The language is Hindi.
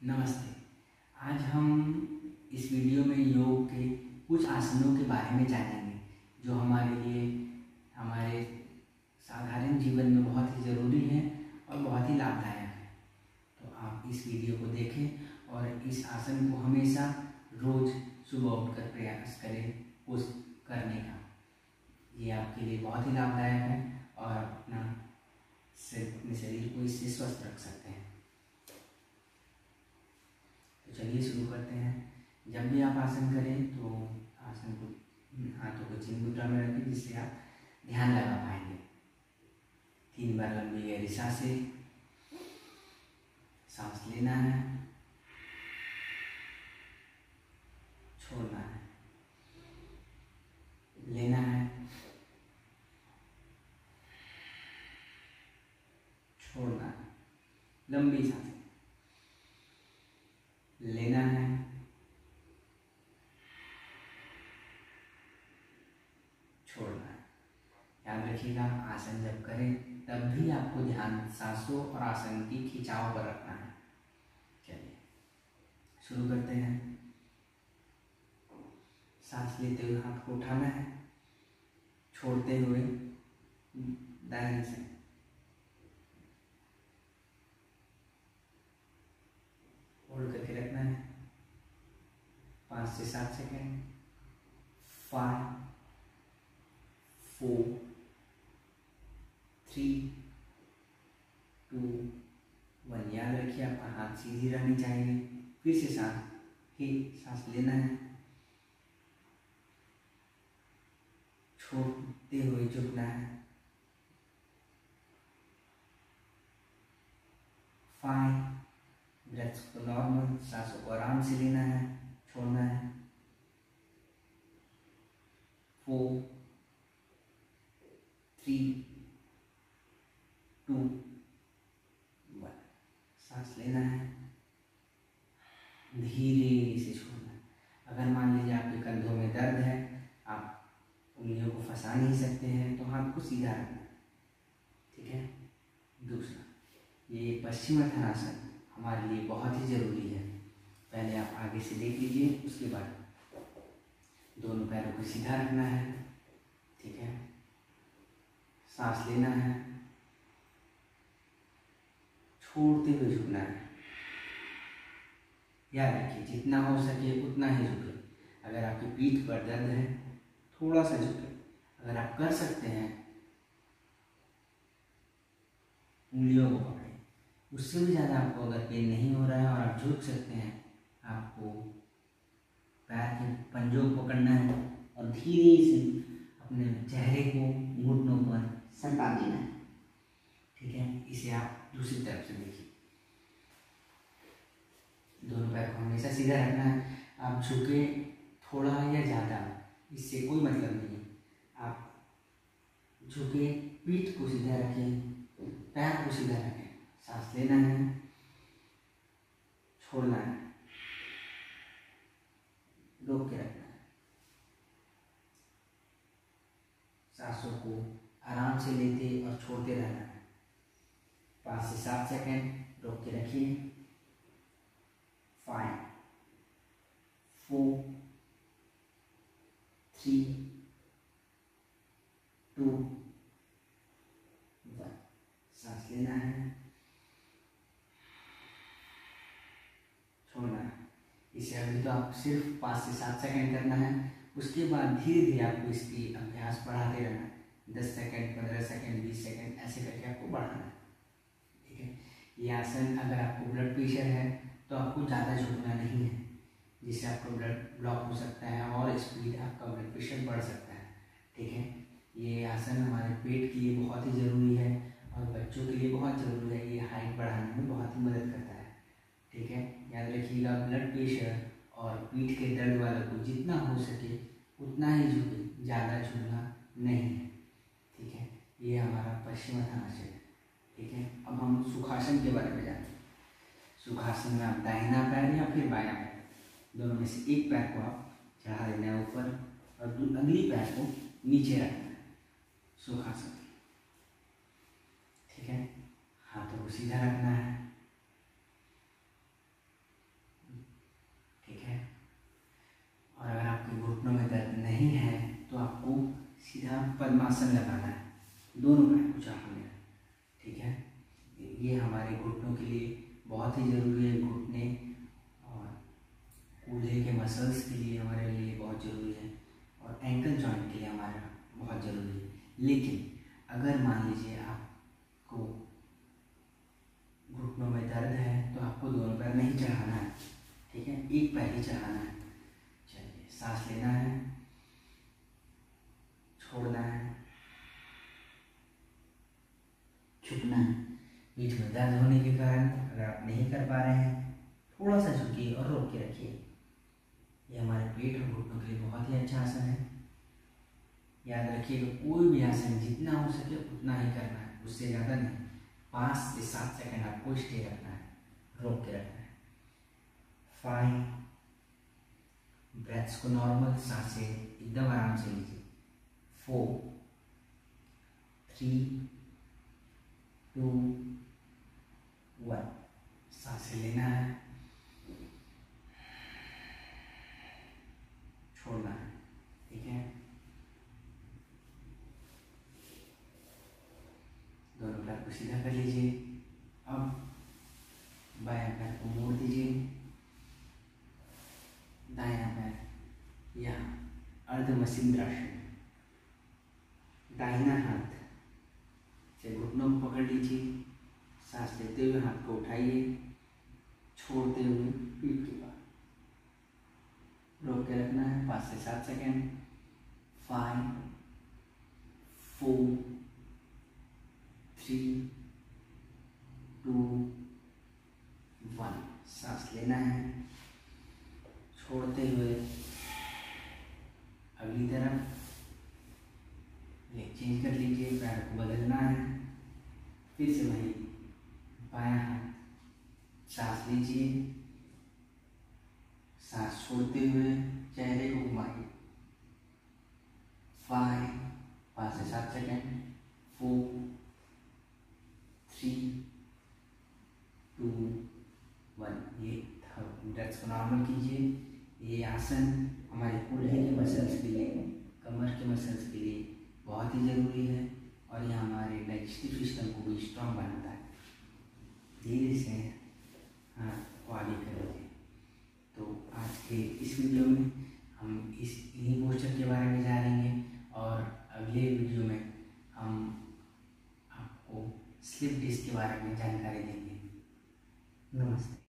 नमस्ते। आज हम इस वीडियो में योग के कुछ आसनों के बारे में जानेंगे, जो हमारे लिए, हमारे साधारण जीवन में बहुत ही ज़रूरी है और बहुत ही लाभदायक है। तो आप इस वीडियो को देखें और इस आसन को हमेशा रोज़ सुबह उठकर प्रयास करें उस करने का। ये आपके लिए बहुत ही लाभदायक है और अपना शरीर को इससे स्वस्थ रख सकते हैं। चलिए शुरू करते हैं। जब भी आप आसन करें तो आसन को हाथों को चिन्ह मुद्रा में रखें, जिससे आप ध्यान लगा पाएँगे। तीन बार लंबी गहरी साँसें। सांस लेना है। छोड़ना है। लेना है। छोड़ना है। लंबी साँसें लेना है छोड़ना है याद रखिएगा आसन जब करें, तब भी आपको ध्यान, सांसों और आसन की खिंचाव पर रखना है। चलिए, शुरू करते हैं। सांस लेते हुए हाथ को उठाना है। छोड़ते हुए, दाहिने से। होल्ड करके रखना है। पाँच से सात second. Five, four three two one याद रखिए आपका हाथ सीधी रहनी चाहिए फिर से सांस ही सांस लेना है छोड़ते हुए झुकना है फाइव ब्रेथ्स को नॉर्मल सांसों को आराम से लेना है छोड़ना है फोर थ्री टू वन सांस लेना है धीरे से छोड़ना है अगर मान लीजिए आपके कंधों में दर्द है आप उंगलियों को फंसा नहीं सकते हैं तो हाथ को सीधा रखना ठीक है दूसरा ये पश्चिम पश्चिमासनासन हमारे लिए बहुत ही ज़रूरी है पहले आप आगे से देख लीजिए उसके बाद दोनों पैरों को सीधा रखना है ठीक है सांस लेना है छोड़ते हुए झुकना है। याद रखिए, जितना हो सके उतना ही झुके। अगर आपकी पीठ पर दर्द है, थोड़ा सा झुके। अगर आप कर सकते हैं, उंगलियों को पकड़े उससे भी ज़्यादा आपको अगर पेन नहीं हो रहा है और आप झुक सकते हैं, आपको पैर के पंजों को पकड़ना है और धीरे से अपने चेहरे को, घुटनों पर सटा देना है। ठीक है? इसे आप दूसरी तरफ़ से देखिए दोनों पैर को हमेशा सीधा रखना है। आप झुके थोड़ा या ज़्यादा, इससे कोई मतलब नहीं है। आप झुके पीठ को सीधा रखें, पैर को सीधा रखें। सांस लेना है, छोड़ना है, रोक के रखना है। सांसों को आराम से लेते और छोड़ते रहना है। पाँच से सात सेकेंड रोक के रखिए five four three two one सांस लेना है छोड़ना है इसे अभी तो आप सिर्फ़ पाँच से सात सेकेंड करना है। उसके बाद धीरे धीरे आपको इसकी अभ्यास बढ़ाते रहना है। दस सेकेंड पंद्रह सेकेंड बीस सेकेंड ऐसे करके आपको बढ़ाना है। ये आसन अगर आपको ब्लड प्रेशर है तो आपको ज़्यादा झुकना नहीं है, जिससे आपका ब्लड ब्लॉक हो सकता है और स्पीड आपका ब्लड प्रेशर बढ़ सकता है। ठीक है? ये आसन हमारे पेट के लिए बहुत ही ज़रूरी है और बच्चों के लिए बहुत ज़रूरी है। ये हाइट बढ़ाने में बहुत ही मदद करता है। ठीक है? याद रखिएगा ब्लड प्रेशर और पीठ के दर्द वालों को जितना हो सके, उतना ही झुके, ज़्यादा झुकना नहीं है। ठीक है? ये हमारा पश्चिमासनासन है। ठीक है? अब हम सुखासन के बारे में जानते हैं। सुखासन में आप दाहिना पैर या फिर बाया पैर? दोनों में से एक पैर को आप चढ़ा देना है ऊपर और अगली पैर को नीचे रखना है। सुखासन। ठीक है? हाथों को सीधा रखना है। ठीक है? और अगर आपके घुटनों में दर्द नहीं है तो आपको सीधा पद्मासन लगाना है। दोनों पैर को चढ़ाना बहुत ही ज़रूरी है घुटने और कूल्हे के मसल्स के लिए हमारे लिए बहुत ज़रूरी है और एंकल जॉइंट के लिए हमारा बहुत ज़रूरी है। लेकिन अगर मान लीजिए आपको घुटनों में दर्द है तो आपको दोनों पैर नहीं चढ़ाना है, ठीक है? एक पैर ही चढ़ाना है। चलिए, सांस लेना है, छोड़ना है झुकना है पीठ में दर्द होने के कारण अगर आप नहीं कर पा रहे हैं, थोड़ा सा झुकिए और रोक के रखिए। ये हमारे पेट और घुटनों के लिए बहुत ही अच्छा आसन है। याद रखिए रखिएगा कोई भी आसन जितना हो सके उतना ही करना है, उससे ज़्यादा नहीं। पाँच से सात सेकंड आपको स्टे रखना है, रोक के रखना है। फाइव ब्रेथ्स को नॉर्मल साँसें एकदम आराम से लीजिए। फोर थ्री टू वन साँसें लेना है छोड़ना है ठीक है दोनों पैर को सीधा कर लीजिए अब बाया पैर को मोड़ दीजिए दाया पैर यहाँ अर्ध मसिंद्रासन दाहिना हाथ से घुटनों को पकड़ लीजिए सांस लेते हुए हाथ को उठाइए छोड़ते हुए पीठ के बाद। रोक के रखना है? पाँच से सात second. Five four three two one सांस लेना है। छोड़ते हुए अगली तरफ़ लेग चेंज कर लीजिए, पैर को बदलना है। फिर से वही बायां हाथ सांस लीजिए सांस छोड़ते हुए चेहरे को घुमाइए। फाइव पाँच से सात second four three two one ये ब्रेथ्स को नॉर्मल कीजिए। ये आसन हमारे कूल्हे के मसल्स के लिए, कमर के मसल्स के लिए बहुत ही ज़रूरी है और ये हमारे डाइजेस्टिव सिस्टम को भी स्ट्रॉन्ग बनाता है। धीरे से हाँ। के इस वीडियो में हम इस इन्हीं पोस्टर के बारे में जानेंगे और अगले वीडियो में हम आपको स्लिप डिस्क के बारे में जानकारी देंगे।